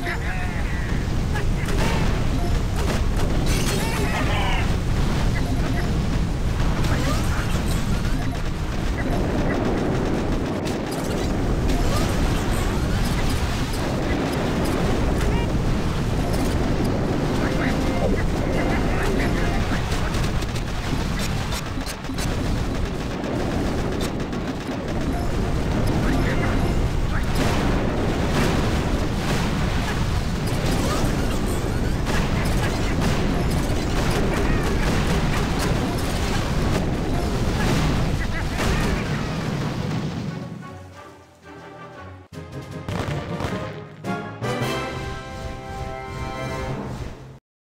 はい。